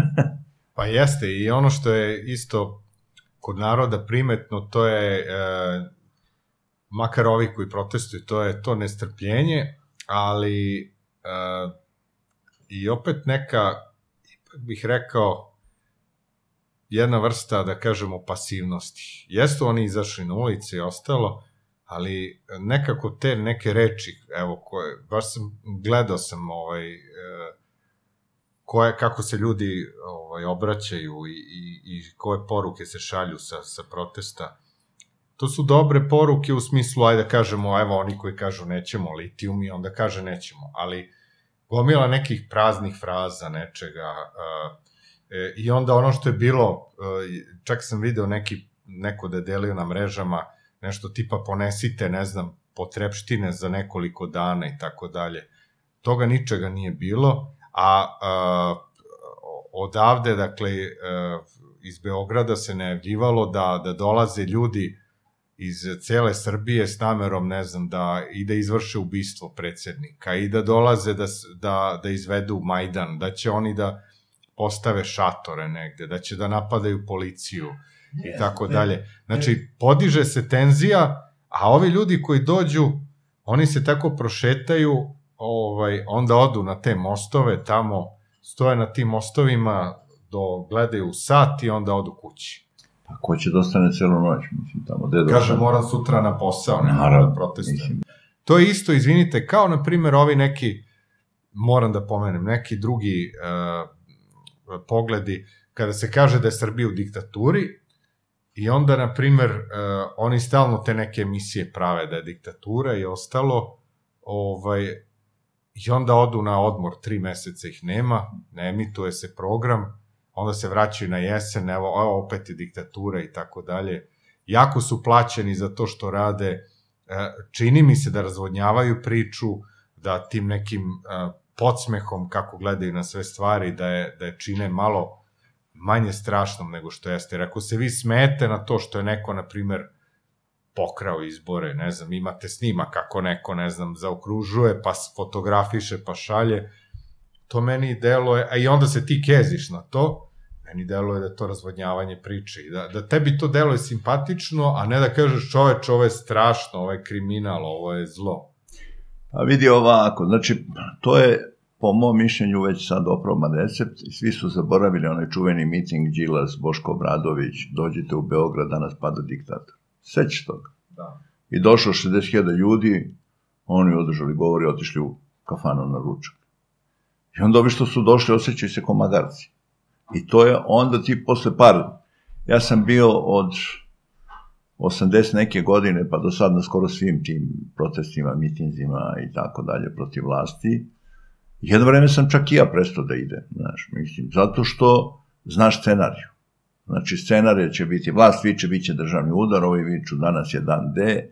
pa jeste, i ono što je isto kod naroda primetno, to je, e, makar ovi koji protestuju, to je to nestrpljenje, ali e, i opet neka, bih rekao, jedna vrsta, da kažemo, pasivnosti. Jesu oni izašli na ulice i ostalo, ali nekako te neke reči, evo, koje, baš sam, gledao sam ovaj, e, koje, kako se ljudi ovaj, obraćaju i, i, i koje poruke se šalju sa, sa protesta, to su dobre poruke u smislu, ajde da kažemo, evo oni koji kažu nećemo litijum i onda kaže nećemo, ali gomila nekih praznih fraza, nečega, e, i onda ono što je bilo, uh, čak sam video neki, neko da je delio na mrežama, nešto tipa ponesite, ne znam, potrepštine za nekoliko dana i tako dalje. Toga ničega nije bilo, a uh, odavde, dakle, uh, iz Beograda se najavljivalo da, da dolaze ljudi iz cele Srbije s namerom, ne znam, da i da izvrše ubistvo predsednika i da dolaze da, da, da izvedu Majdan, da će oni da postave šatore negde, da će da napadaju policiju i tako dalje. Znači, podiže se tenzija, a ovi ljudi koji dođu, oni se tako prošetaju, ovaj, onda odu na te mostove, tamo stoje na tim mostovima, do, gledaju sat i onda odu kući. Pa ko će da ostane celu noć, mislim, tamo, gde da Kaže, moram sutra na posao, ne moram da protestujem. To je isto, izvinite, kao, na primjer, ovi neki, moram da pomenem, neki drugi uh, pogledi, kada se kaže da je Srbija u diktaturi, i onda, na primjer, uh, oni stalno te neke emisije prave da je diktatura i ostalo, ovaj, i onda odu na odmor, tri meseca ih nema, ne emituje se program, onda se vraćaju na jesen, evo, evo opet je diktatura i tako dalje. Jako su plaćeni za to što rade, e, čini mi se da razvodnjavaju priču, da tim nekim e, podsmehom kako gledaju na sve stvari, da je, da je čine malo manje strašnom nego što jeste. Jer ako se vi smete na to što je neko, na primer, pokrao izbore, ne znam, imate snima kako neko, ne znam, zaokružuje, pa fotografiše, pa šalje, to meni deluje, a i onda se ti keziš na to, meni deluje da je to razvodnjavanje priče i da, da tebi to deluje simpatično, a ne da kažeš čoveč, ovo je strašno, ovo je kriminal, ovo je zlo. Pa vidi ovako, znači, to je po mom mišljenju već sad oproban recept i svi su zaboravili onaj čuveni miting Đilas, Boško Bradović, dođite u Beograd, danas pada diktator. Seć toga. Da. I došlo 60.000 ljudi, oni održali govori, otišli u kafanu na ručak. I onda ovi što su došli osjećaju se ko magarci. I to je onda ti posle par, ja sam bio od 80 neke godine pa do sad na skoro svim tim protestima, mitinzima i tako dalje protiv vlasti. Jedno vreme sam čak i ja prestao da ide, znaš, mislim, zato što znaš scenariju. Znači, scenarija će biti, vlast viče, bit će državni udar, ovi viču, danas je dan D,